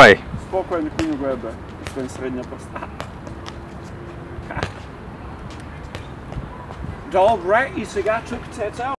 Oj, Spokojnie, kuniu głębę. To jest średnia prosta. Dobra, i cygaczek, cecał.